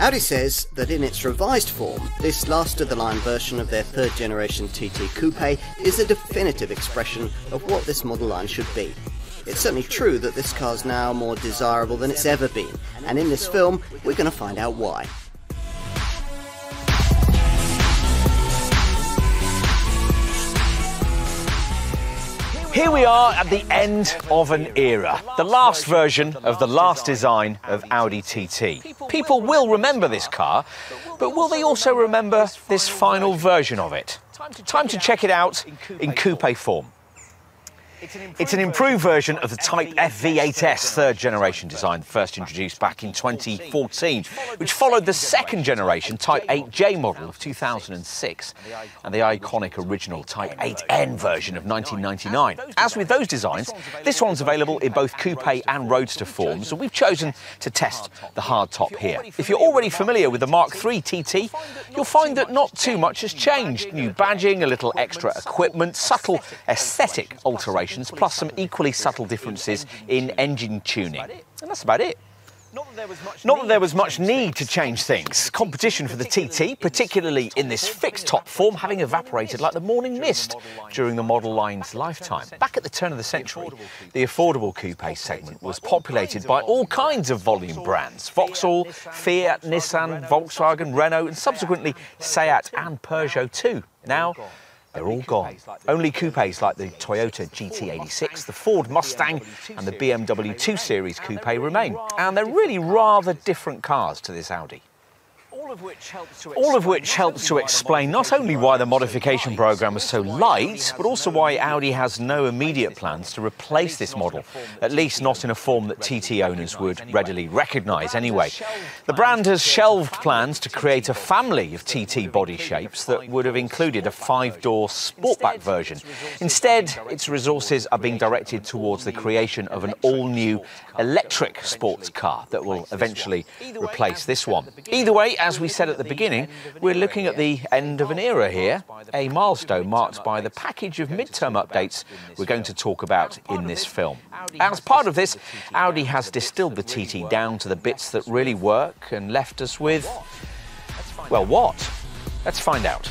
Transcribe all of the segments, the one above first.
Audi says that in its revised form, this last of the line version of their third generation TT Coupe is a definitive expression of what this model line should be. It's certainly true that this car is now more desirable than it's ever been, and in this film, we're going to find out why. Here we are at the end of an era, the last version of the last design of Audi TT. People will remember this car, but will they also remember this final version of it? Time to check it out in coupe form. It's an improved version of the Type FV8S third generation design, first introduced back in 2014, which followed the second generation Type 8J model of 2006 and the iconic original Type 8N version of 1999. As with those designs, this one's available in both coupe and roadster forms, and we've chosen to test the hardtop here. If you're already familiar with the Mark III TT, you'll find that not too much has changed. New badging, a little extra equipment, subtle aesthetic alterations plus some equally subtle differences in engine tuning. And that's about it. Not that there was much need to change things. Competition for the TT, particularly in this fixed top form, having evaporated like the morning mist during the model line's lifetime. Back at the turn of the century, the affordable coupe segment was populated by all kinds of volume brands Vauxhall, Fiat, Nissan, Volkswagen, Renault, and subsequently Seat and Peugeot too. Now, they're all gone. Only coupes like the Toyota GT86, the Ford Mustang, and the BMW 2 Series coupe remain. And they're really rather different cars to this Audi. All of which helps to explain not only why the modification programme was so light, but also why Audi has no immediate plans to replace this model, at least not in a form that TT owners would readily recognise anyway. The brand has shelved plans to create a family of TT body shapes that would have included a five-door sportback version. Instead, its resources are being directed towards the creation of an all-new electric sports car that will eventually replace this one. Either way, as we said at the beginning, we're looking at the end of an era here, a milestone marked by the package of midterm updates we're going to talk about in this film. As part of this, Audi has distilled the TT down to the bits that really work and left us with, well, what? Let's find out.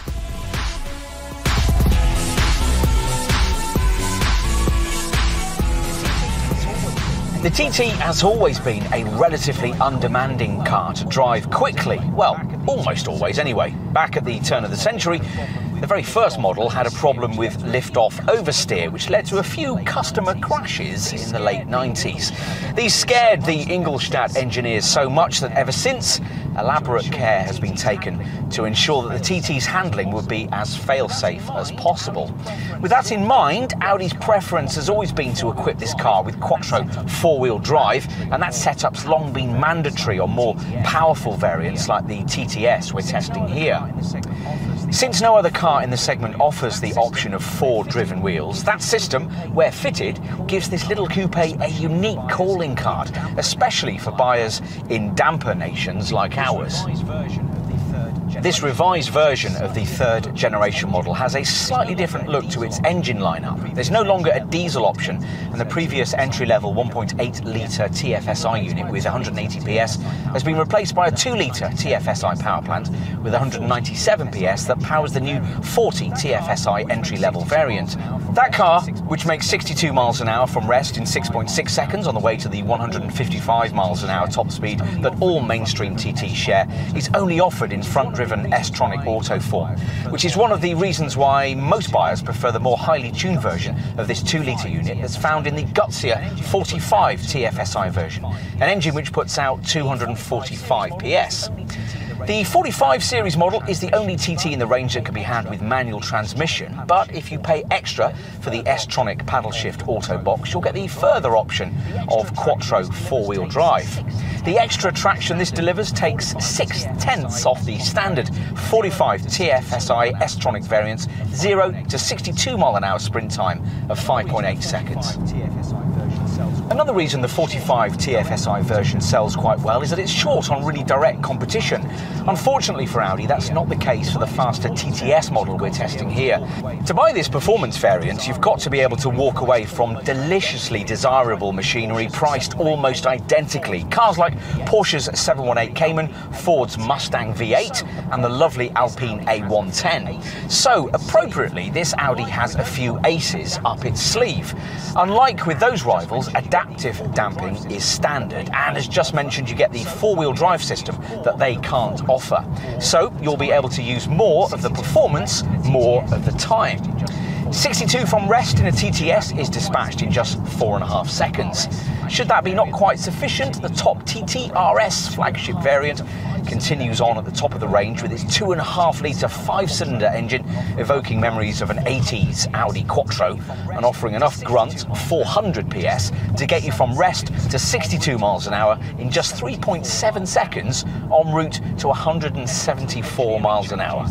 The TT has always been a relatively undemanding car to drive quickly. Well, almost always anyway. Back at the turn of the century, the very first model had a problem with lift-off oversteer, which led to a few customer crashes in the late 90s. These scared the Ingolstadt engineers so much that ever since, elaborate care has been taken to ensure that the TT's handling would be as fail-safe as possible. With that in mind, Audi's preference has always been to equip this car with Quattro four-wheel drive, and that setup's long been mandatory on more powerful variants like the TTS we're testing here. Since no other car in the segment offers the option of four driven wheels, that system, where fitted, gives this little coupe a unique calling card, especially for buyers in damper nations like ours. This revised version of the third generation model has a slightly different look to its engine lineup. There's no longer a diesel option, and the previous entry level 1.8 litre TFSI unit with 180 PS has been replaced by a 2 litre TFSI power plant with 197 PS that powers the new 40 TFSI entry level variant. That car, which makes 62 miles an hour from rest in 6.6 seconds on the way to the 155 miles an hour top speed that all mainstream TTs share, is only offered in front driven S-Tronic Auto form, which is one of the reasons why most buyers prefer the more highly tuned version of this 2 litre unit that's found in the gutsier 45 TFSI version, an engine which puts out 245 PS. The 45 series model is the only TT in the range that can be had with manual transmission, but if you pay extra for the S-Tronic paddle shift auto box, you'll get the further option of Quattro four-wheel drive. The extra traction this delivers takes six tenths off the standard 45 TFSI S-Tronic variant's 0 to 62 mile an hour sprint time of 5.8 seconds. Another reason the 45 TFSI version sells quite well is that it's short on really direct competition. Unfortunately for Audi, that's not the case for the faster TTS model we're testing here. To buy this performance variant, you've got to be able to walk away from deliciously desirable machinery priced almost identically. Cars like Porsche's 718 Cayman, Ford's Mustang V8, and the lovely Alpine A110. So, appropriately, this Audi has a few aces up its sleeve. Unlike with those rivals, adaptive damping is standard, and as just mentioned, you get the four-wheel drive system that they can't offer. So you'll be able to use more of the performance more of the time. 62 from rest in a TTS is dispatched in just four and a half seconds. Should that be not quite sufficient, the top TTRS flagship variant continues on at the top of the range with its two and a half litre five cylinder engine, evoking memories of an 80s Audi Quattro and offering enough grunt, 400 PS, to get you from rest to 62 miles an hour in just 3.7 seconds en route to 174 miles an hour.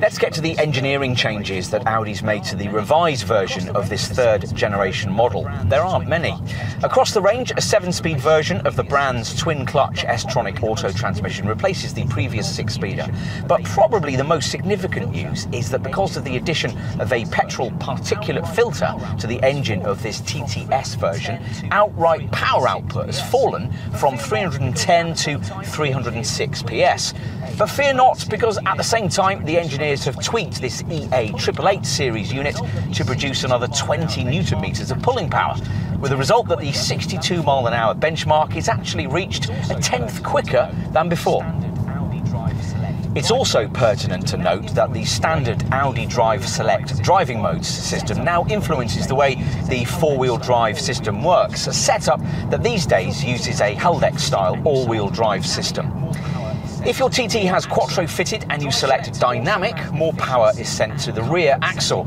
Let's get to the engineering changes that Audi's made to the revised version of this third generation model. There aren't many. Across the range, a seven speed version of the brand's twin clutch S-Tronic auto transmission replaces the previous six speeder. But probably the most significant news is that because of the addition of a petrol particulate filter to the engine of this TTS version, outright power output has fallen from 310 to 306 PS. But fear not, because at the same time, the engineers have tweaked this EA 888 series unit to produce another 20 newton meters of pulling power, with the result that the 62 mile an hour benchmark is actually reached a tenth quicker than before. It's also pertinent to note that the standard Audi Drive Select driving modes system now influences the way the four-wheel drive system works, a setup that these days uses a Haldex style all-wheel drive system. If your TT has Quattro fitted and you select Dynamic, more power is sent to the rear axle.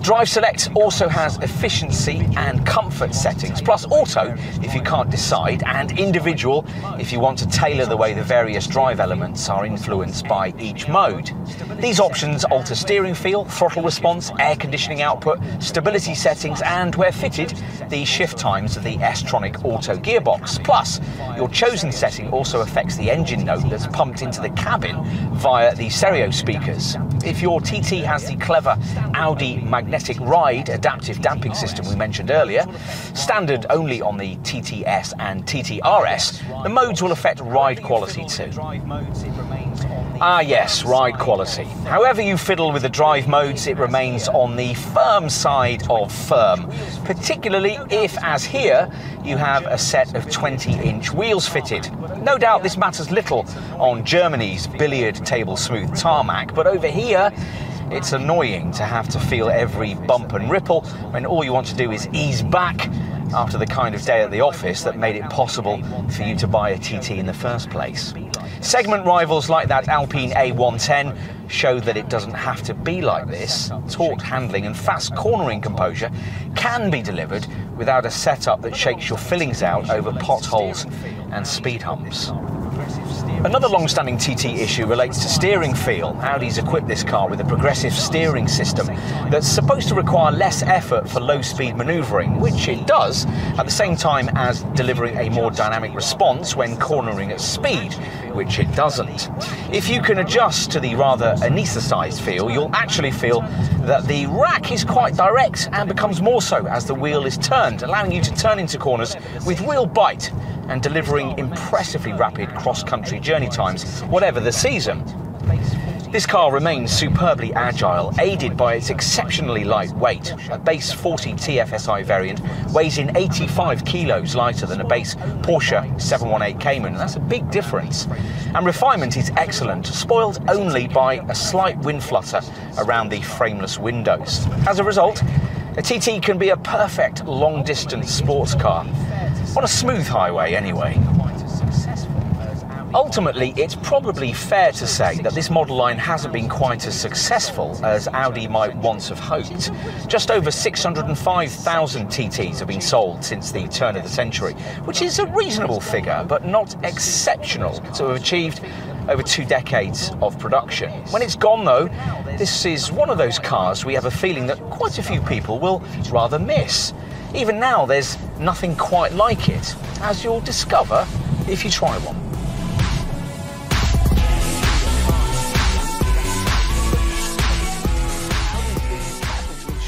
Drive Select also has efficiency and comfort settings, plus Auto if you can't decide, and Individual if you want to tailor the way the various drive elements are influenced by each mode. These options alter steering feel, throttle response, air conditioning output, stability settings, and where fitted, the shift times of the S-Tronic Auto gearbox. Plus, your chosen setting also affects the engine note that's pumped into the cabin via the stereo speakers. If your TT has the clever Audi Magnetic Ride adaptive damping system we mentioned earlier, standard only on the TTS and TTRS, the modes will affect ride quality too. Ah yes, ride quality. However you fiddle with the drive modes, it remains on the firm side of firm, particularly if, as here, you have a set of 20-inch wheels fitted. No doubt this matters little on Germany's billiard table smooth tarmac, but over here, it's annoying to have to feel every bump and ripple when all you want to do is ease back after the kind of day at the office that made it possible for you to buy a TT in the first place. Segment rivals like that Alpine A110 show that it doesn't have to be like this. Taut handling and fast cornering composure can be delivered without a setup that shakes your fillings out over potholes and speed humps. Another long-standing TT issue relates to steering feel. Audi's equipped this car with a progressive steering system that's supposed to require less effort for low-speed manoeuvring, which it does, at the same time as delivering a more dynamic response when cornering at speed, which it doesn't. If you can adjust to the rather anaesthetised feel, you'll actually feel that the rack is quite direct and becomes more so as the wheel is turned, allowing you to turn into corners with real bite and delivering impressively rapid cross-country journey times, whatever the season. This car remains superbly agile, aided by its exceptionally light weight. A base 40 TFSI variant weighs in 85 kilos lighter than a base Porsche 718 Cayman. That's a big difference. And refinement is excellent, spoiled only by a slight wind flutter around the frameless windows. As a result, a TT can be a perfect long-distance sports car. On a smooth highway, anyway. Ultimately, it's probably fair to say that this model line hasn't been quite as successful as Audi might once have hoped. Just over 605,000 TTs have been sold since the turn of the century, which is a reasonable figure, but not exceptional to have achieved over two decades of production. When it's gone, though, this is one of those cars we have a feeling that quite a few people will rather miss. Even now, there's nothing quite like it, as you'll discover if you try one.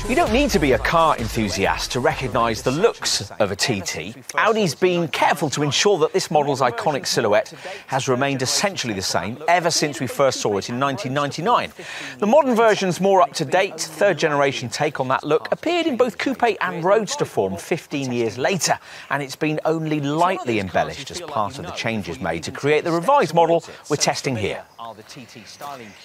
You don't need to be a car enthusiast to recognise the looks of a TT. Audi's been careful to ensure that this model's iconic silhouette has remained essentially the same ever since we first saw it in 1999. The modern version's more up to date, third generation take on that look appeared in both coupe and roadster form 15 years later, and it's been only lightly embellished as part of the changes made to create the revised model we're testing here.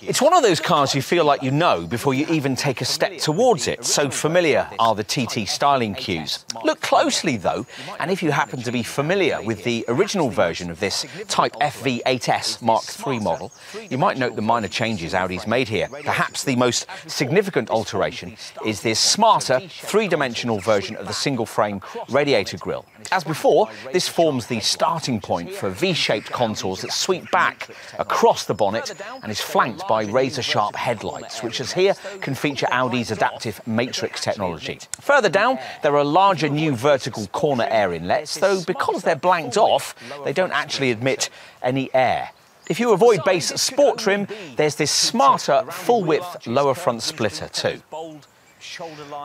It's one of those cars you feel like you know before you even take a step towards it. So familiar are the TT styling cues. Look closely though, and if you happen to be familiar with the original version of this Type FV8S Mark III model, you might note the minor changes Audi's made here. Perhaps the most significant alteration is this smarter, three-dimensional version of the single-frame radiator grille. As before, this forms the starting point for V-shaped contours that sweep back across the bonnet and is flanked by razor-sharp headlights, which as here can feature Audi's adaptive matrix technology. Further down, there are larger new vertical corner air inlets, though because they're blanked off, they don't actually admit any air. If you avoid base sport trim, there's this smarter full-width lower front splitter too.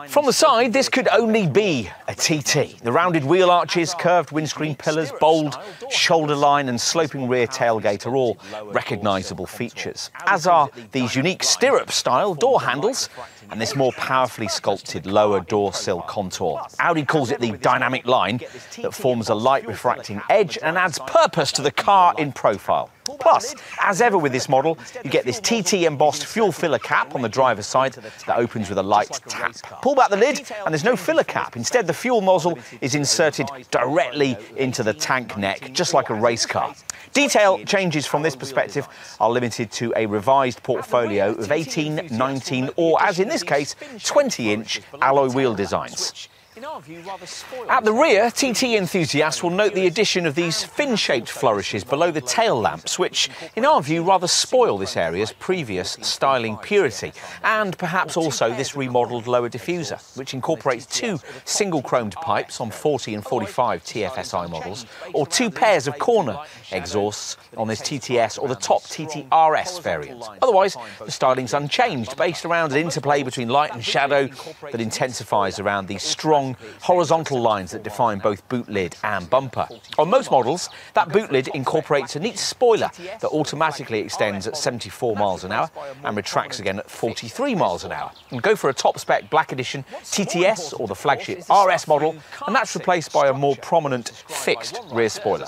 From the side, this could only be a TT. The rounded wheel arches, curved windscreen pillars, bold shoulder line and sloping rear tailgate are all recognisable features, as are these unique stirrup-style door handles and this more powerfully sculpted lower door sill contour. Audi calls it the dynamic line that forms a light refracting edge and adds purpose to the car in profile. Plus, as ever with this model, you get this TT embossed fuel filler cap on the driver's side that opens with a light tap. Pull back the lid and there's no filler cap. Instead, the fuel nozzle is inserted directly into the tank neck, just like a race car. Detail changes from this perspective are limited to a revised portfolio of 18, 19 or, as in this case, 20-inch alloy wheel designs. At the rear, TT enthusiasts will note the addition of these fin-shaped flourishes below the tail lamps, which, in our view, rather spoil this area's previous styling purity, and perhaps also this remodelled lower diffuser, which incorporates two single-chromed pipes on 40 and 45 TFSI models, or two pairs of corner exhausts on this TTS or the top TTRS variant. Otherwise, the styling's unchanged, based around an interplay between light and shadow that intensifies around these strong long horizontal lines that define both boot lid and bumper. On most models, that boot lid incorporates a neat spoiler that automatically extends at 74 miles an hour and retracts again at 43 miles an hour. And go for a top spec Black Edition TTS or the flagship RS model, and that's replaced by a more prominent fixed rear spoiler.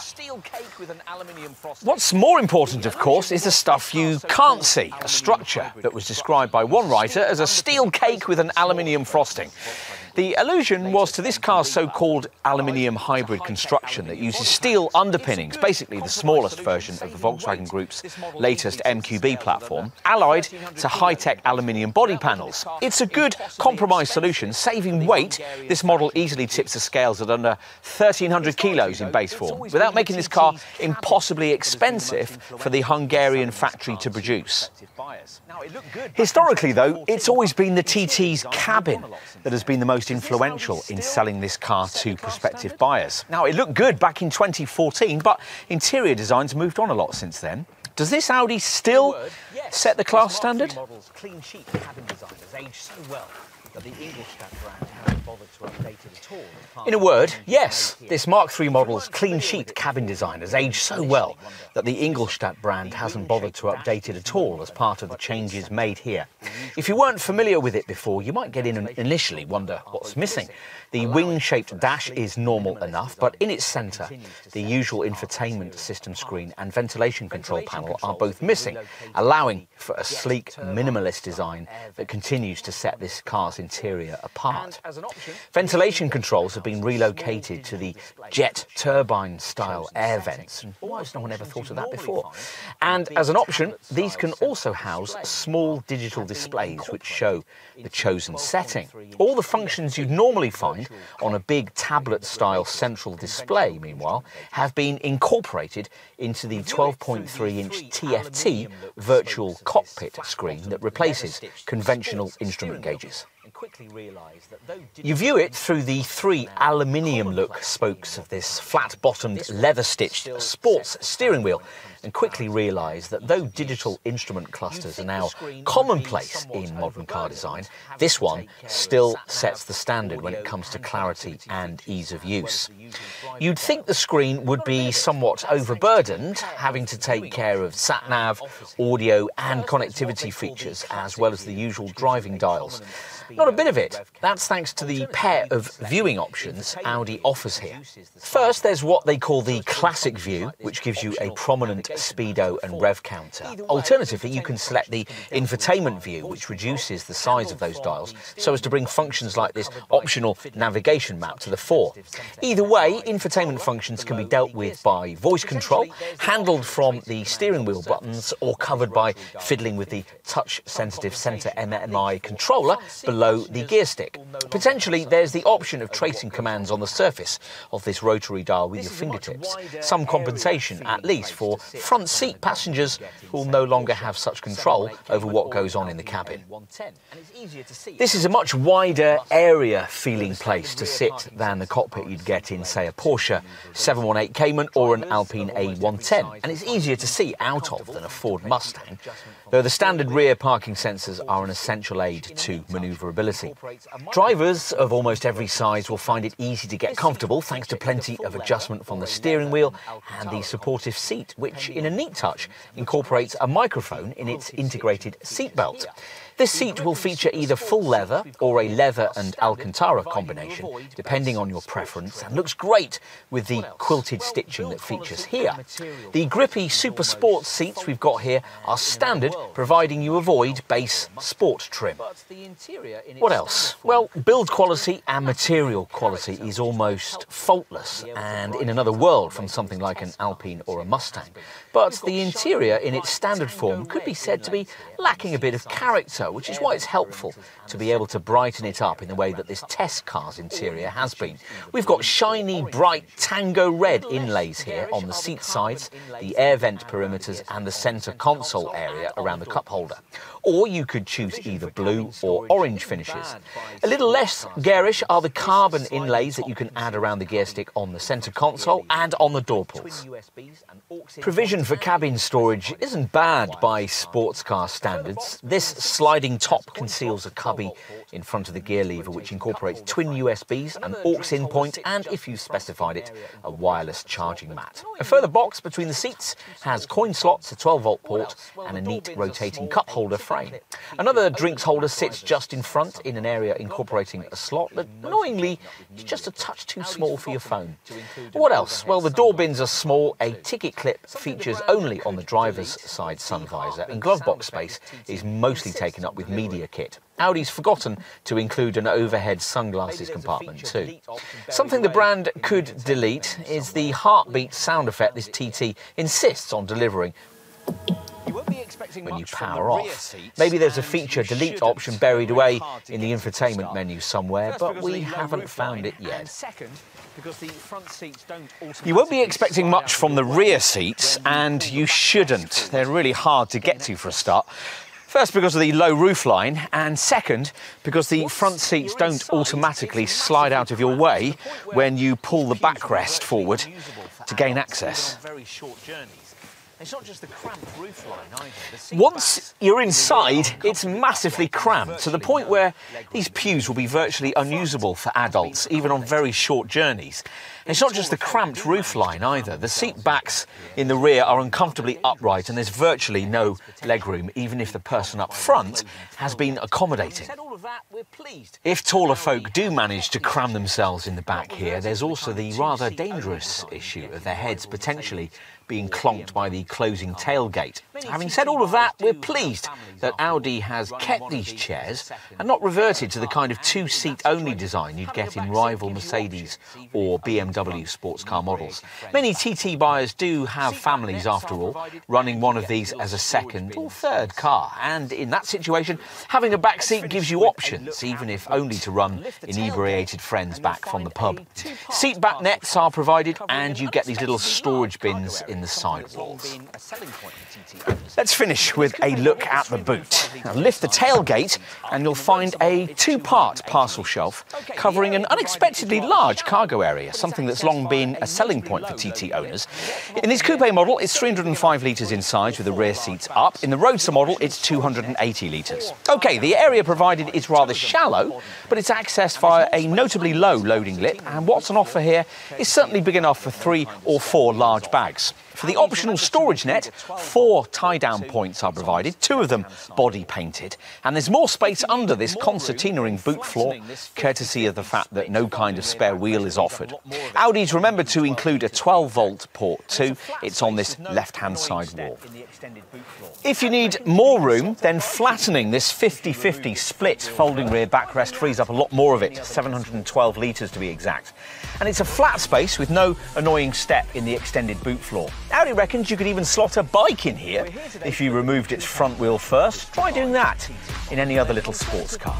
What's more important, of course, is the stuff you can't see, a structure that was described by one writer as a steel cake with an aluminium frosting. The allusion was to this car's so-called aluminium hybrid construction that uses steel underpinnings, basically the smallest version of the Volkswagen Group's latest MQB platform, allied to high-tech aluminium body panels. It's a good compromise solution, saving weight. This model easily tips the scales at under 1,300 kilos in base form, without making this car impossibly expensive for the Hungarian factory to produce. Historically, though, it's always been the TT's cabin that has been the most influential in selling this car to prospective buyers. Now, it looked good back in 2014, but interior designs moved on a lot since then. Does this Audi still set the class standard? Clean sheet cabin designers age so well that the Ingolstadt brand hasn't bothered to update it at all. In a word, yes, this Mark III model's clean sheet cabin design has aged so well that the Ingolstadt brand hasn't bothered to update it at all as part of the changes made here. If you weren't familiar with it before, you might get in and initially wonder what's missing. The wing-shaped dash is normal enough, but in its centre, the usual infotainment system screen and ventilation control panel are both missing, allowing for a sleek, minimalist design that continues to set this car's interior apart. Ventilation controls have been relocated to the jet turbine style air vents. Almost no one ever thought of that before. And as an option, these can also house small digital displays which show the chosen setting. All the functions you'd normally find on a big tablet style central display, meanwhile, have been incorporated into the 12.3 inch TFT virtual cockpit screen that replaces conventional instrument gauges. You view it through the three aluminium look spokes of this flat bottomed, leather stitched sports steering wheel and quickly realise that though digital instrument clusters are now commonplace in modern car design, this one still sets the standard when it comes to clarity and ease of use. You'd think the screen would be somewhat overburdened, having to take care of sat nav, audio, and connectivity features, as well as the usual driving dials. Not a bit of it. That's thanks to the pair of viewing options Audi offers here. First, there's what they call the classic view, which gives you a prominent speedo and rev counter. Alternatively, you can select the infotainment view, which reduces the size of those dials so as to bring functions like this optional navigation map to the fore. Either way, infotainment functions can be dealt with by voice control, handled from the steering wheel buttons, or covered by fiddling with the touch-sensitive centre MMI controller below the gear stick. Potentially, there's the option of tracing commands on the surface of this rotary dial with your fingertips. Some compensation, at least, for front seat passengers who will no longer have such control over what goes on in the cabin. This is a much wider area feeling place to sit than the cockpit you'd get in, say, a Porsche 718 Cayman or an Alpine A110, and it's easier to see out of than a Ford Mustang, though the standard rear parking sensors are an essential aid to manoeuvrability. Drivers of almost every size will find it easy to get comfortable thanks to plenty of adjustment from the steering wheel and the supportive seat, which in a neat touch incorporates a microphone in its integrated seatbelt. This seat will feature either full leather or a leather and Alcantara combination, depending on your preference, and looks great with the quilted stitching that features here. The grippy Super Sport seats we've got here are standard, providing you avoid base sport trim. What else? Well, build quality and material quality is almost faultless and in another world from something like an Alpine or a Mustang. But the interior in its standard form could be said to be lacking a bit of character which is why it's helpful to be able to brighten it up in the way that this test car's interior has been. We've got shiny, bright tango red inlays here on the seat sides, the air vent perimeters, and the centre console area around the cup holder. Or you could choose either blue or orange finishes. A little less garish are the carbon inlays that you can add around the gear stick on the centre console and on the door pulls. Provision for cabin storage isn't bad by sports car standards. This sliding top conceals a cubby in front of the gear lever which incorporates twin USBs, an aux in point and, if you specified it, a wireless charging mat. A further box between the seats has coin slots, a 12 volt port and a neat rotating cup holder frame. Another drinks holder sits just in front in an area incorporating a slot that annoyingly is just a touch too small for your phone. What else? Well, the door bins are small, a ticket clip features only on the driver's side sun visor, and glove box space is mostly taken up with media kit. Audi's forgotten to include an overhead sunglasses compartment too. Something the brand could delete is the heartbeat sound effect this TT insists on delivering when you power off. Maybe there's a feature delete option buried away in the infotainment menu somewhere, but we haven't found it yet. You won't be expecting much from the rear seats, and you shouldn't. They're really hard to get to for a start. First, because of the low roofline, and second, because the front seats don't automatically slide out of your way when you pull the backrest forward to gain access. It's not just the cramped roofline either. Once you're inside, it's massively cramped to the point where these pews will be virtually unusable for adults, even on very short journeys. It's not just the cramped roofline either. The seat backs in the rear are uncomfortably upright and there's virtually no legroom, even if the person up front has been accommodating. If taller folk do manage to cram themselves in the back here, there's also the rather dangerous issue of their heads potentially being clonked by the closing tailgate. Having said all of that, we're pleased that Audi has kept these chairs and not reverted to the kind of two-seat only design you'd get in rival Mercedes or BMW sports car models. Many TT buyers do have families after all, running one of these as a second or third car, and in that situation, having a back seat gives you options, even if only to run inebriated friends back from the pub. Seat back nets are provided and you get these little storage bins in in the sidewalls. Let's finish with a look at the boot. Now, lift the tailgate and you'll find a two-part parcel shelf covering an unexpectedly large cargo area, something that's long been a selling point for TT owners. In this coupe model, it's 305 litres in size with the rear seats up. In the Roadster model, it's 280 litres. OK, the area provided is rather shallow, but it's accessed via a notably low loading lip, and what's on offer here is certainly big enough for three or four large bags. For the optional storage net, four tie-down points are provided, two of them body painted, and there's more space under this concertinaing boot floor, courtesy of the fact that no kind of spare wheel is offered. Audi's remembered to include a 12-volt port too. It's on this left-hand side wall. If you need more room, then flattening this 50-50 split folding rear backrest frees up a lot more of it, 712 litres to be exact. And it's a flat space with no annoying step in the extended boot floor. Audi reckons you could even slot a bike in here if you removed its front wheel first. Try doing that in any other little sports car.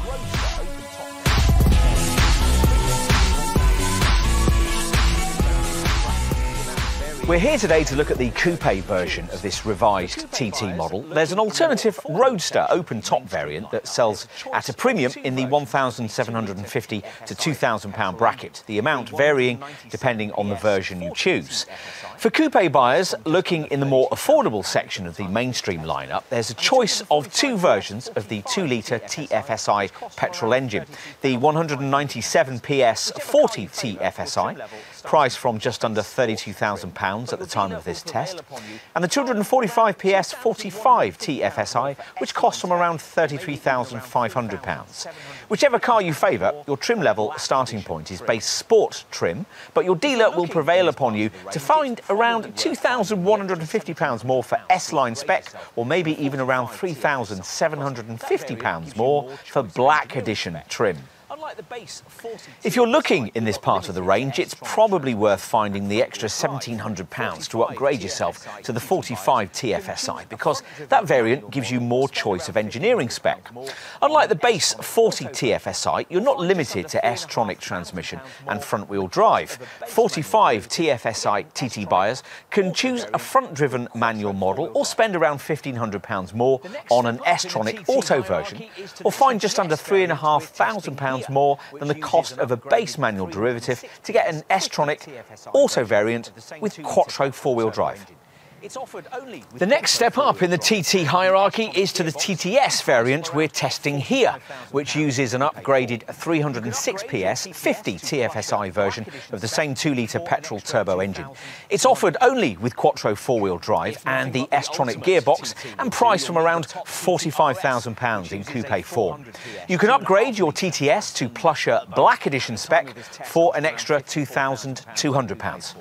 We're here today to look at the coupe version of this revised TT model. There's an alternative Roadster open top variant that sells at a premium in the 1,750 to 2,000 pound bracket, the amount varying depending on the version you choose. For coupe buyers looking in the more affordable section of the mainstream lineup, there's a choice of two versions of the 2-litre TFSI petrol engine. The 197 PS 40 TFSI, priced from just under £32,000 at the time of this test, and the 245 PS 45 TFSI, which costs from around £33,500. Whichever car you favour, your trim level starting point is base sport trim, but your dealer will prevail upon you to find around £2,150 more for S-Line spec, or maybe even around £3,750 more for Black Edition trim. If you're looking in this part of the range, it's probably worth finding the extra £1,700 to upgrade yourself to the 45 TFSI because that variant gives you more choice of engineering spec. Unlike the base 40 TFSI, you're not limited to S-Tronic transmission and front-wheel drive. 45 TFSI TT buyers can choose a front-driven manual model or spend around £1,500 more on an S-Tronic auto version or find just under £3,500 more more than the cost of a base manual derivative to get an S-Tronic auto variant with Quattro four-wheel drive. The next step up in the TT hierarchy is to the TTS variant we're testing here, which uses an upgraded 306 PS 50 TFSI version of the same 2-litre petrol turbo engine. It's offered only with Quattro four-wheel drive and the S-Tronic gearbox and priced from around £45,000 in coupe form. You can upgrade your TTS to plusher Black Edition spec for an extra £2,200.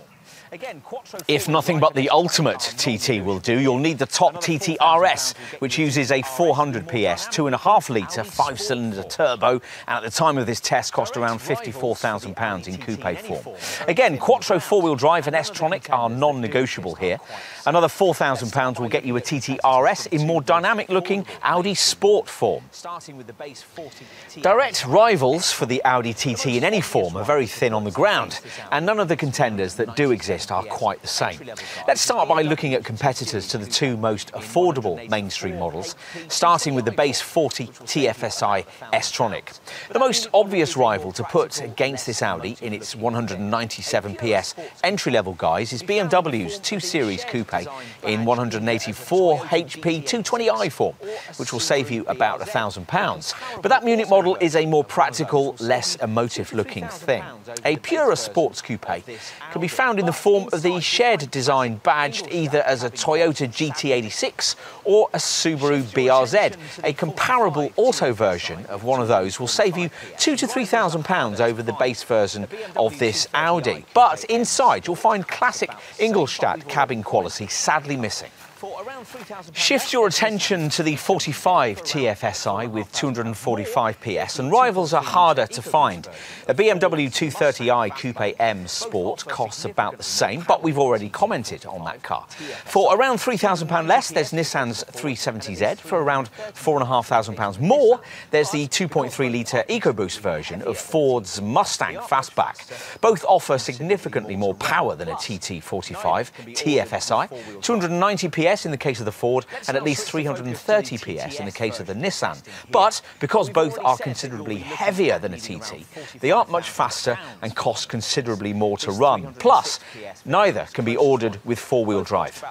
If nothing but the ultimate TT will do, you'll need the top TT RS, which uses a 400 PS, 2.5 litre, 5 cylinder turbo, and at the time of this test cost around £54,000 in coupe form. Again, Quattro four wheel drive and S Tronic are non negotiable here. Another £4,000 will get you a TT RS in more dynamic looking Audi Sport form. Direct rivals for the Audi TT in any form are very thin on the ground, and none of the contenders that do exist are quite the same. Let's start by looking at competitors to the two most affordable mainstream models, starting with the base 40 TFSI S-Tronic. The most obvious rival to put against this Audi in its 197 PS entry-level guise is BMW's 2 Series Coupe in 184 HP 220i form, which will save you about £1,000. But that Munich model is a more practical, less emotive-looking thing. A purer sports coupe can be found in the form of the shared design badged either as a Toyota GT86 or a Subaru BRZ. A comparable auto version of one of those will save you two to three thousand pounds over the base version of this Audi. But inside you'll find classic Ingolstadt cabin quality sadly missing. Shift your attention to the 45 TFSI with 245 PS, and rivals are harder to find. A BMW 230i Coupe M Sport costs about the same, but we've already commented on that car. For around £3,000 less, there's Nissan's 370Z. For around £4,500 more, there's the 2.3 litre EcoBoost version of Ford's Mustang Fastback. Both offer significantly more power than a TT45 TFSI, 290 PS in the case of the Ford, and at least 330 PS in the case of the Nissan. But because both are considerably heavier than a TT, they aren't much faster and cost considerably more to run. Plus, neither can be ordered with four-wheel drive.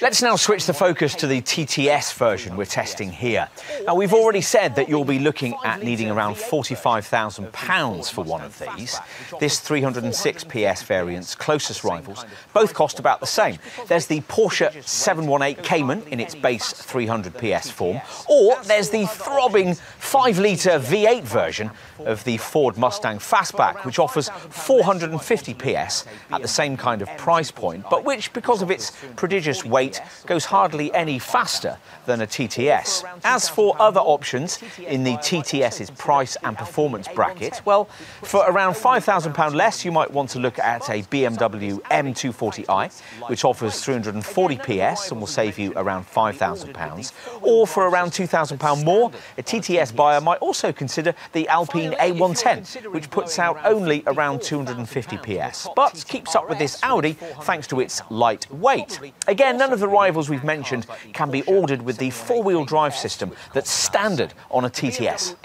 Let's now switch the focus to the TTS version we're testing here. Now, we've already said that you'll be looking at needing around £45,000 for one of these. This 306 PS variant's closest rivals both cost about the same. There's the Porsche 718 Cayman in its base 300 PS form, or there's the throbbing 5-litre V8 version of the Ford Mustang Fastback, which offers 450 PS at the same kind of price point, but which, because of its prodigious weight goes hardly any faster than a TTS. As for other options in the TTS's price and performance bracket, well, for around £5,000 less, you might want to look at a BMW M240i, which offers 340 PS and will save you around £5,000. Or for around £2,000 more, a TTS buyer might also consider the Alpine A110, which puts out only around 250 PS, but keeps up with this Audi thanks to its light weight. Again, none of the rivals we've mentioned can be ordered with the four-wheel drive system that's standard on a TTS.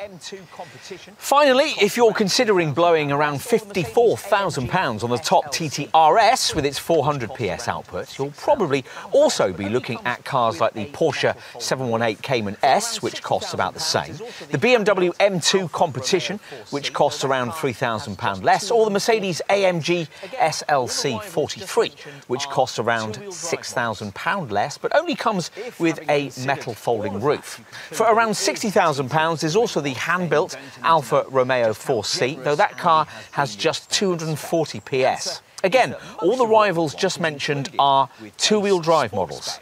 Finally, if you're considering blowing around £54,000 on the top TTRS with its 400 PS output, you'll probably also be looking at cars like the Porsche 718 Cayman S, which costs about the same, the BMW M2 Competition, which costs around £3,000 less, or the Mercedes AMG SLC 43, which costs around £6,000 less, but only comes with a metal folding roof. For around £60,000, there's also the hand-built Alfa Romeo 4C, though that car has just 240 PS. Again, all the rivals just mentioned are two-wheel drive models.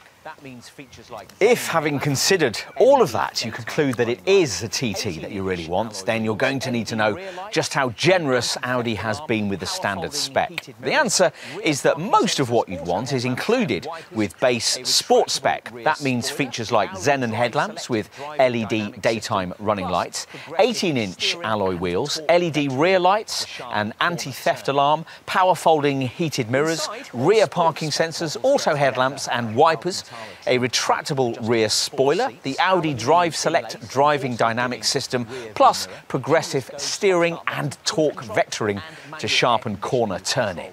If, having considered all of that, you conclude that it is a TT that you really want, then you're going to need to know just how generous Audi has been with the standard spec. The answer is that most of what you'd want is included with base sport spec. That means features like xenon headlamps with LED daytime running lights, 18-inch alloy wheels, LED rear lights, an anti-theft alarm, power folding heated mirrors, rear parking sensors, auto headlamps and wipers, a retractable rear spoiler, the Audi Drive Select driving dynamic system, plus progressive steering and torque vectoring to sharpen corner turning.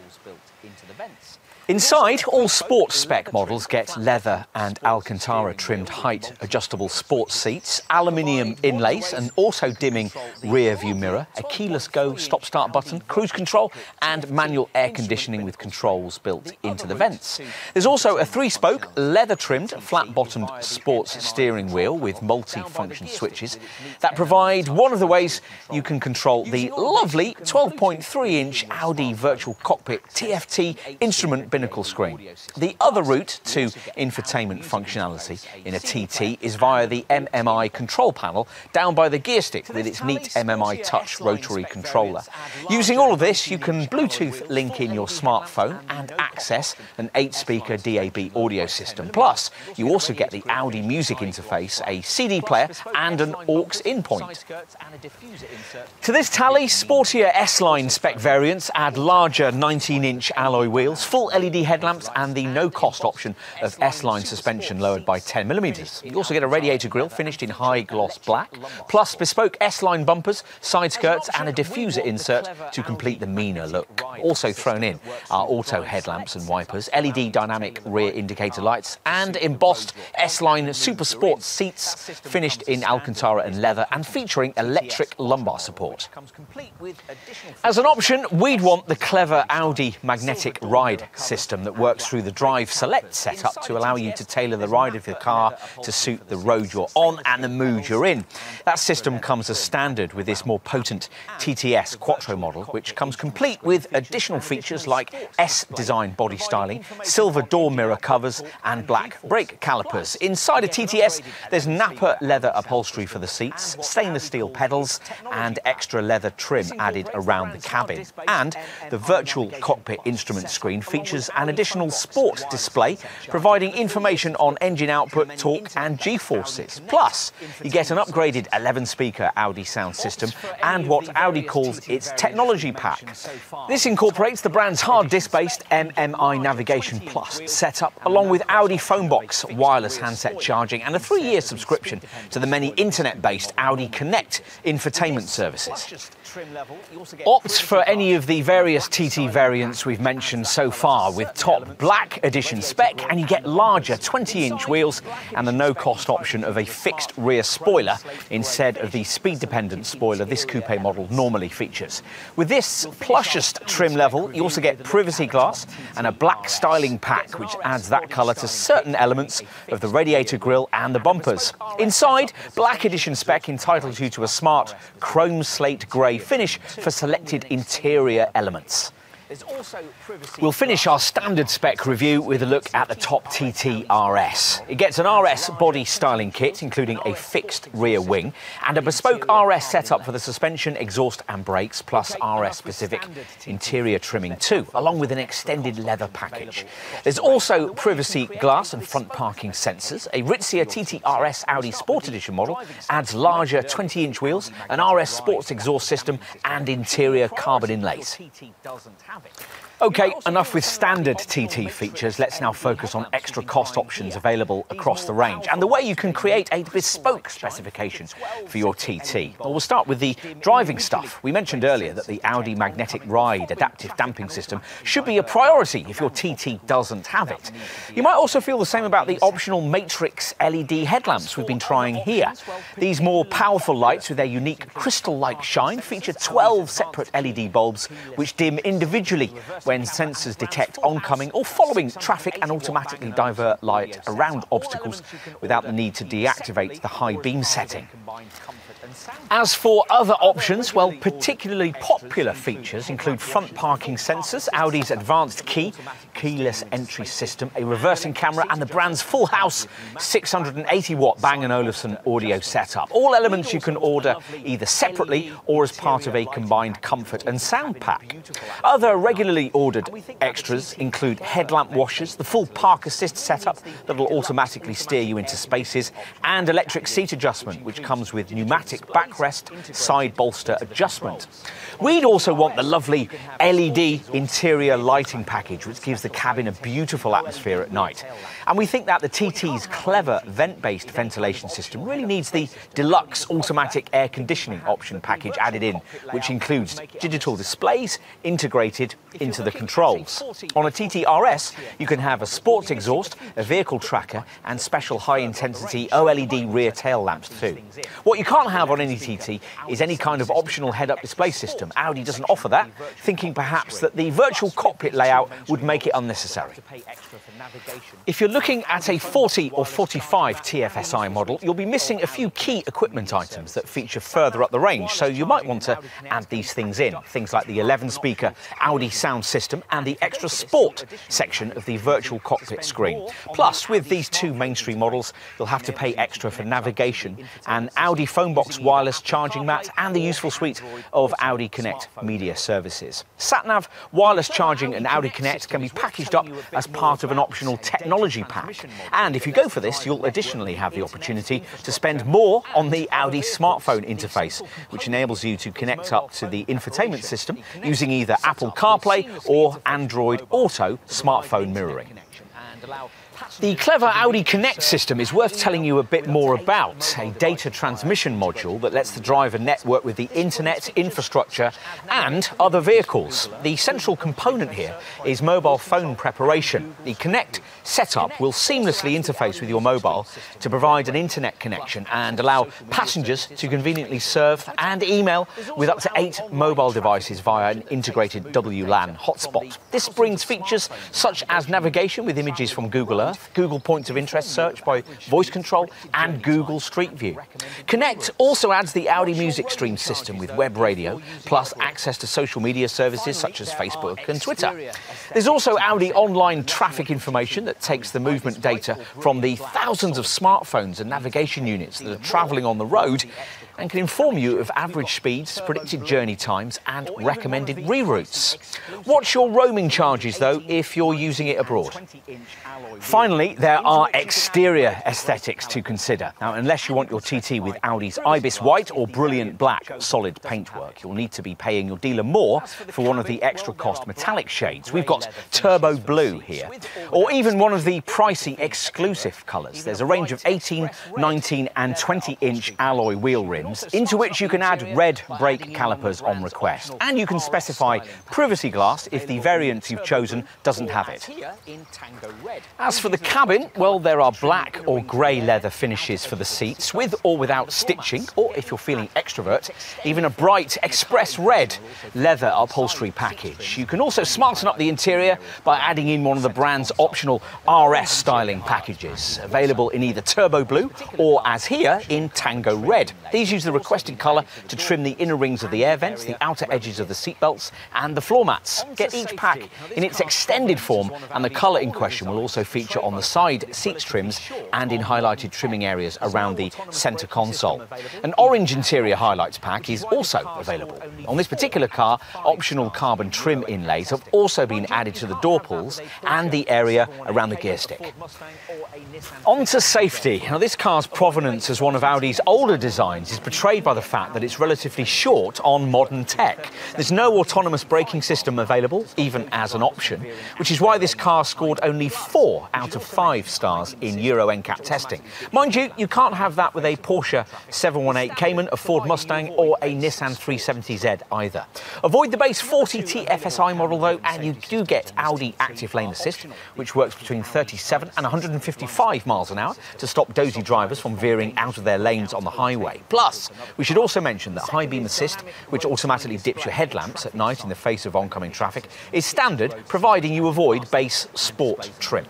Inside, all sports spec models get leather and Alcantara trimmed height adjustable sports seats, aluminium inlays, an auto dimming rear view mirror, a keyless go stop start button, cruise control, and manual air conditioning with controls built into the vents. There's also a three spoke, leather trimmed, flat bottomed sports steering wheel with multi function switches that provide one of the ways you can control the lovely 12.3 inch Audi virtual cockpit TFT instrument binnacle screen. The other route to infotainment functionality in a TT is via the MMI control panel down by the gear stick with its neat MMI touch rotary controller. Using all of this, you can Bluetooth link in your smartphone and access an 8-speaker DAB audio system. Plus, you also get the Audi music interface, a CD player and an aux in point. To this tally, sportier S-Line spec variants add larger 19-inch alloy wheels, full LED headlamps and the no-cost option of S-Line suspension lowered by 10 millimetres. You also get a radiator grille finished in high gloss black, plus bespoke S-Line bumpers, side skirts and a diffuser insert to complete the meaner look. Also thrown in are auto headlamps and wipers, LED dynamic rear indicator lights and embossed S-Line Super Sport seats finished in Alcantara and leather and featuring electric lumbar support. As an option, we'd want the clever Audi magnetic ride system system that works through the Drive Select setup to allow you to tailor the ride of your car to suit the road you're on and the mood you're in. That system comes as standard with this more potent TTS Quattro model, which comes complete with additional features like S-design body styling, silver door mirror covers and black brake calipers. Inside a TTS, there's Nappa leather upholstery for the seats, stainless steel pedals and extra leather trim added around the cabin. And the virtual cockpit instrument screen features an additional sport display, providing information on engine output, torque and G-forces. Plus, you get an upgraded 11-speaker Audi sound system and what Audi calls its technology pack. This incorporates the brand's hard disk-based MMI Navigation Plus setup, along with Audi Phonebox wireless handset charging and a three-year subscription to the many internet-based Audi Connect infotainment services. Opt for any of the various TT variants we've mentioned so far with top black edition spec and you get larger 20-inch wheels and the no-cost option of a fixed rear spoiler instead of the speed-dependent spoiler this coupe model normally features. With this plushest trim level, you also get privacy glass and a black styling pack which adds that colour to certain elements of the radiator grille and the bumpers. Inside, black edition spec entitles you to a smart chrome slate grey finish for selected interior elements. We'll finish our standard spec review with a look at the top TT RS. It gets an RS body styling kit, including a fixed rear wing, and a bespoke RS setup for the suspension, exhaust and brakes, plus RS-specific interior trimming too, along with an extended leather package. There's also privacy glass and front parking sensors. A Ritzia TT RS Audi Sport Edition model adds larger 20-inch wheels, an RS Sports exhaust system and interior carbon inlays topic. OK, enough with standard TT features. Let's now focus on extra cost options available across the range and the way you can create a bespoke specification for your TT. Well, we'll start with the driving stuff. We mentioned earlier that the Audi Magnetic Ride adaptive damping system should be a priority if your TT doesn't have it. You might also feel the same about the optional Matrix LED headlamps we've been trying here. These more powerful lights with their unique crystal-like shine feature 12 separate LED bulbs which dim individually when sensors detect oncoming or following traffic and automatically divert light around obstacles without the need to deactivate the high beam setting. As for other options, well, particularly popular features include front parking sensors, Audi's advanced key, keyless entry system, a reversing camera, and the brand's full house 680 watt Bang & Olufsen audio setup. All elements you can order either separately or as part of a combined comfort and sound pack. Other regularly ordered extras include headlamp washers, the full park assist setup that will automatically steer you into spaces, and electric seat adjustment, which comes with pneumatic backrest side bolster adjustment. We'd also want the lovely LED interior lighting package, which gives the cabin a beautiful atmosphere at night. And we think that the TT's clever vent-based ventilation system really needs the deluxe automatic air conditioning option package added in, which includes digital displays integrated into the controls. On a TT RS, you can have a sports exhaust, a vehicle tracker, and special high-intensity OLED rear tail lamps too. What you can't have on any TT is any kind of optional head-up display system. Audi doesn't offer that, thinking perhaps that the virtual cockpit layout would make it unnecessary. If you're looking at a 40 or 45 TFSI model, you'll be missing a few key equipment items that feature further up the range, so you might want to add these things in. Things like the 11-speaker Audi sound system and the extra sport section of the virtual cockpit screen. Plus, with these two mainstream models, you'll have to pay extra for navigation and Audi Phonebox wireless charging mat and the useful suite of Audi Connect media services. SatNav, wireless charging and Audi Connect can be packaged up as part of an optional technology pack. And if you go for this, you'll additionally have the opportunity to spend more on the Audi smartphone interface, which enables you to connect up to the infotainment system using either Apple CarPlay or Android Auto smartphone mirroring. The clever Audi Connect system is worth telling you a bit more about, a data transmission module that lets the driver network with the internet, infrastructure and other vehicles. The central component here is mobile phone preparation. The Connect setup will seamlessly interface with your mobile to provide an internet connection and allow passengers to conveniently surf and email with up to eight mobile devices via an integrated WLAN hotspot. This brings features such as navigation with images from Google Earth, Google Points of Interest search by voice control, and Google Street View. Connect also adds the Audi Music Stream system with web radio, plus access to social media services such as Facebook and Twitter. There's also Audi online traffic information that takes the movement data from the thousands of smartphones and navigation units that are travelling on the road and can inform you of average speeds, predicted journey times, and recommended reroutes. Watch your roaming charges though if you're using it abroad. Finally, there are exterior aesthetics to consider. Now, unless you want your TT with Audi's Ibis White or Brilliant Black solid paintwork, you'll need to be paying your dealer more for one of the extra cost metallic shades. We've got Turbo Blue here, or even one of the pricey exclusive colours. There's a range of 18, 19 and 20 inch alloy wheel rims, into which you can add red brake calipers on request. And you can specify privacy glass if the variant you've chosen doesn't have it. As for the cabin, well, there are black or grey leather finishes for the seats, with or without stitching, or if you're feeling extrovert, even a bright express red leather upholstery package. You can also smarten up the interior by adding in one of the brand's optional RS styling packages, available in either turbo blue or, as here, in tango red. These use the requested colour to trim the inner rings of the air vents, the outer edges of the seat belts, and the floor mats. Get each pack in its extended form, and the colour in question will also feature on the side seats trims and in highlighted trimming areas around the centre console. An orange interior highlights pack is also available. On this particular car, optional carbon trim inlays have also been added to the door pulls and the area around the gear stick. On to safety. Now, this car's provenance as one of Audi's older designs is portrayed by the fact that it's relatively short on modern tech. There's no autonomous braking system available, even as an option, which is why this car scored only four out of five stars in Euro NCAP testing. Mind you, you can't have that with a Porsche 718 Cayman, a Ford Mustang, or a Nissan 370Z either. Avoid the base 40 TFSI model though, and you do get Audi Active Lane Assist, which works between 37 and 155 miles an hour to stop dozy drivers from veering out of their lanes on the highway. Plus, we should also mention that High Beam Assist, which automatically dips your headlamps at night in the face of oncoming traffic, is standard, providing you avoid base sport trim.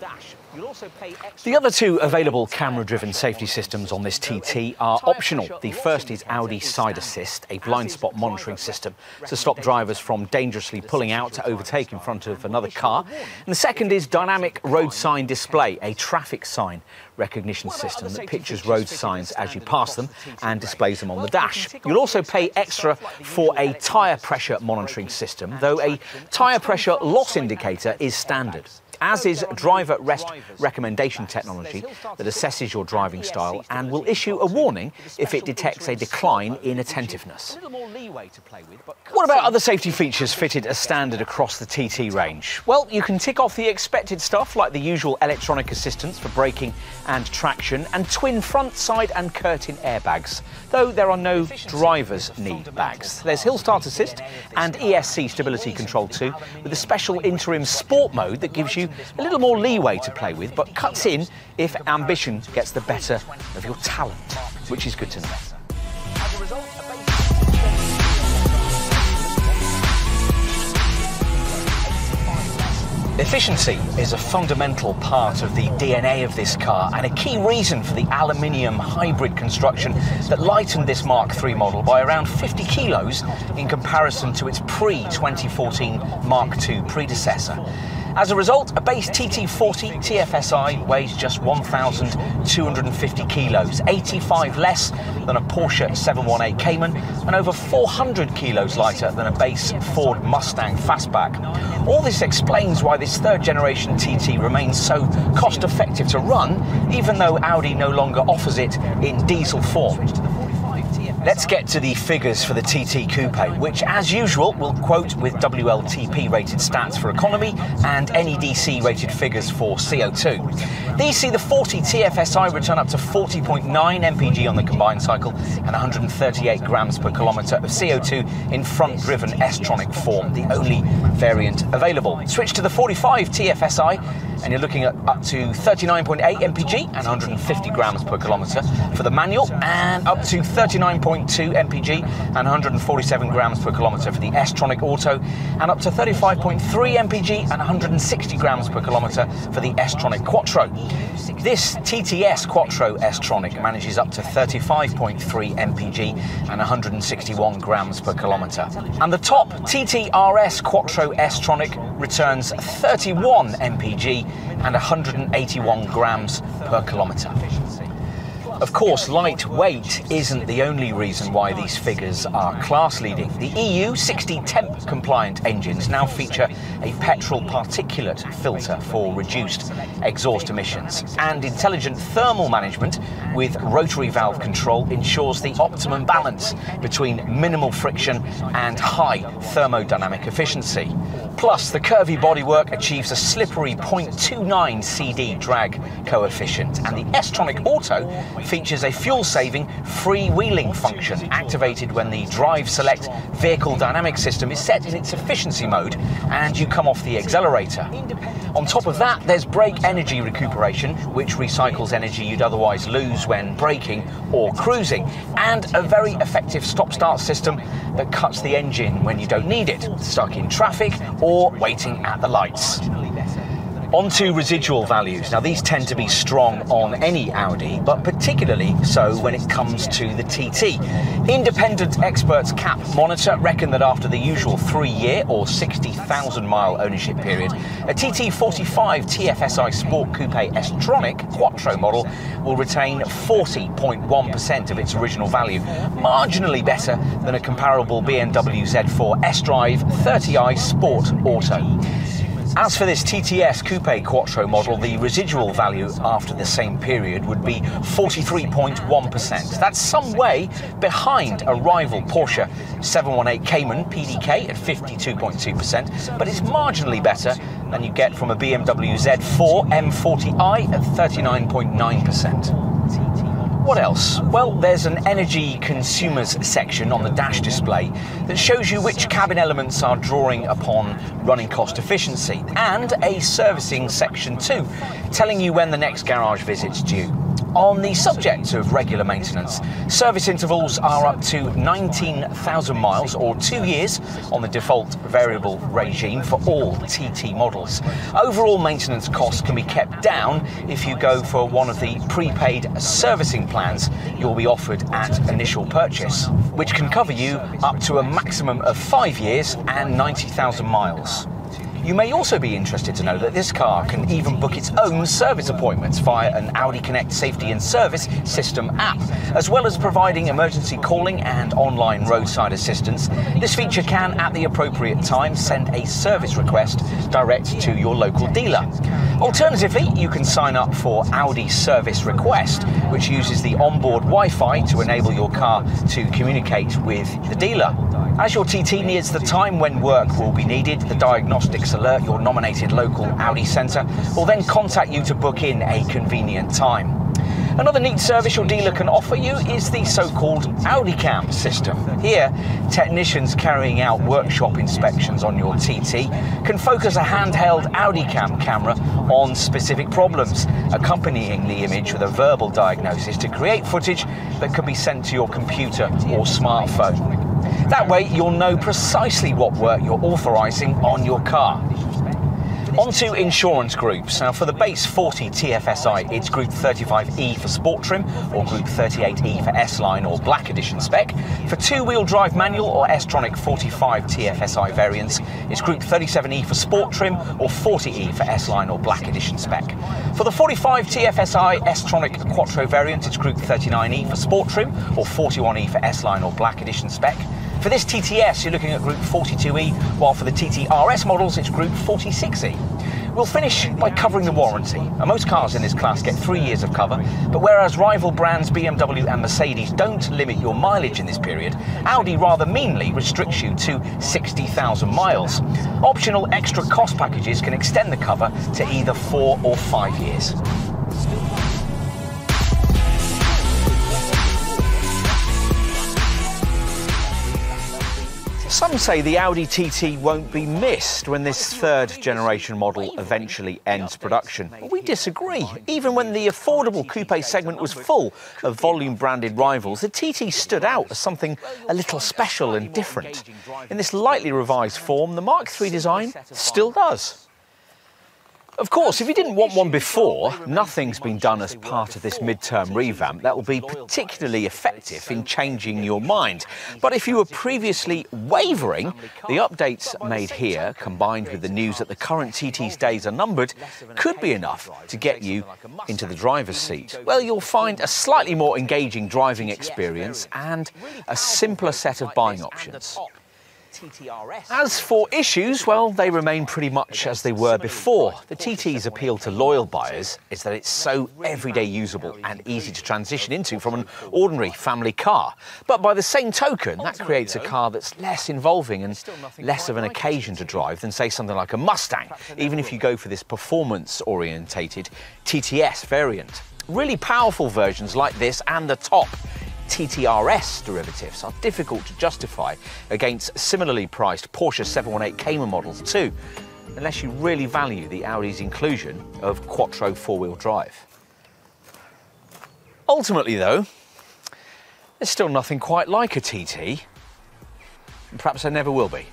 The other two available camera-driven safety systems on this TT are optional. The first is Audi Side Assist, a blind spot monitoring system to stop drivers from dangerously pulling out to overtake in front of another car. And the second is Dynamic Road Sign Display, a traffic sign recognition system that pictures road signs as you pass them and displays them on the dash. You'll also pay extra for a tyre pressure monitoring system, though a tyre pressure loss indicator is standard as is driver rest recommendation technology that assesses your driving style and will issue a warning if it detects a decline in attentiveness. What about other safety features fitted as standard across the TT range? Well, you can tick off the expected stuff like the usual electronic assistance for braking and traction and twin front, side and curtain airbags, though there are no driver's knee bags. There's hill start assist and ESC stability control too, with a special interim sport mode that gives you a little more leeway to play with, but cuts in if ambition gets the better of your talent, which is good to know. Efficiency is a fundamental part of the DNA of this car and a key reason for the aluminium hybrid construction that lightened this Mark III model by around 50 kilos in comparison to its pre-2014 Mark II predecessor. As a result, a base TT40 TFSI weighs just 1,250 kilos, 85 less than a Porsche 718 Cayman, and over 400 kilos lighter than a base Ford Mustang Fastback. All this explains why this third generation TT remains so cost effective to run, even though Audi no longer offers it in diesel form. Let's get to the figures for the TT Coupe, which, as usual, will quote with WLTP rated stats for economy and NEDC rated figures for CO2. These see the 40 TFSI return up to 40.9 mpg on the combined cycle and 138 grams per kilometre of CO2 in front driven S-tronic form, the only variant available. Switch to the 45 TFSI and you're looking at up to 39.8 mpg and 150 grams per kilometre for the manual, and up to 39.2 mpg and 147 grams per kilometre for the S-Tronic Auto, and up to 35.3 mpg and 160 grams per kilometre for the S-Tronic Quattro. This TTS Quattro S-Tronic manages up to 35.3 mpg and 161 grams per kilometre. And the top TTRS Quattro S-Tronic returns 31 mpg and 181 grams per kilometre. Of course, lightweight isn't the only reason why these figures are class leading. The EU6d-TEMP compliant engines now feature a petrol particulate filter for reduced exhaust emissions, and intelligent thermal management with rotary valve control ensures the optimum balance between minimal friction and high thermodynamic efficiency. Plus, the curvy bodywork achieves a slippery 0.29 CD drag coefficient, and the S-Tronic Auto features a fuel-saving freewheeling function activated when the Drive Select vehicle dynamic system is set in its efficiency mode and you come off the accelerator. On top of that, there's brake energy recuperation, which recycles energy you'd otherwise lose when braking or cruising, and a very effective stop-start system that cuts the engine when you don't need it, stuck in traffic or waiting at the lights. On to residual values. Now, these tend to be strong on any Audi, but particularly so when it comes to the TT. Independent experts CAP Monitor reckon that after the usual three year or 60,000 mile ownership period, a TT45 TFSI Sport Coupe S-Tronic Quattro model will retain 40.1% of its original value, marginally better than a comparable BMW Z4 S-Drive 30i Sport Auto. As for this TTS Coupe Quattro model, the residual value after the same period would be 43.1%. That's some way behind a rival Porsche 718 Cayman PDK at 52.2%, but it's marginally better than you get from a BMW Z4 M40i at 39.9%. What else? Well, there's an energy consumers section on the dash display that shows you which cabin elements are drawing upon running cost efficiency, and a servicing section too, telling you when the next garage visit's due. On the subject of regular maintenance, service intervals are up to 19,000 miles or two years on the default variable regime for all TT models. Overall maintenance costs can be kept down if you go for one of the prepaid servicing plans you'll be offered at initial purchase, which can cover you up to a maximum of five years and 90,000 miles. You may also be interested to know that this car can even book its own service appointments via an Audi Connect safety and service system app, as well as providing emergency calling and online roadside assistance. This feature can, at the appropriate time, send a service request direct to your local dealer. Alternatively, you can sign up for Audi Service Request, which uses the onboard Wi Fi to enable your car to communicate with the dealer. As your TT nears the time when work will be needed, the diagnostics alert your nominated local Audi centre will then contact you to book in a convenient time. Another neat service your dealer can offer you is the so-called AudiCam system. Here, technicians carrying out workshop inspections on your TT can focus a handheld AudiCam camera on specific problems, accompanying the image with a verbal diagnosis to create footage that can be sent to your computer or smartphone. That way, you'll know precisely what work you're authorising on your car. On to insurance groups. Now, for the base 40 TFSI, it's Group 35E for Sport Trim or Group 38E for S Line or Black Edition spec. For two wheel drive manual or S-Tronic 45 TFSI variants, it's Group 37E for Sport Trim or 40E for S Line or Black Edition spec. For the 45 TFSI S-Tronic Quattro variant, it's Group 39E for Sport Trim or 41E for S Line or Black Edition spec. For this TTS, you're looking at Group 42E, while for the TTRS models, it's Group 46E. We'll finish by covering the warranty. Most cars in this class get three years of cover, but whereas rival brands BMW and Mercedes don't limit your mileage in this period, Audi rather meanly restricts you to 60,000 miles. Optional extra cost packages can extend the cover to either four or five years. Some say the Audi TT won't be missed when this third generation model eventually ends production. We disagree. Even when the affordable coupe segment was full of volume branded rivals, the TT stood out as something a little special and different. In this lightly revised form, the Mark III design still does. Of course, if you didn't want one before, nothing's been done as part of this midterm revamp that will be particularly effective in changing your mind. But if you were previously wavering, the updates made here, combined with the news that the current TT's days are numbered, could be enough to get you into the driver's seat. Well, you'll find a slightly more engaging driving experience and a simpler set of buying options. As for issues, well, they remain pretty much as they were before. The TT's appeal to loyal buyers is that it's so everyday usable and easy to transition into from an ordinary family car. But by the same token, that creates a car that's less involving and less of an occasion to drive than, say, something like a Mustang, even if you go for this performance orientated TTS variant. Really powerful versions like this and the top TTRS derivatives are difficult to justify against similarly priced Porsche 718 Cayman models too, unless you really value the Audi's inclusion of Quattro four-wheel drive. Ultimately though, there's still nothing quite like a TT. and Perhaps there never will be.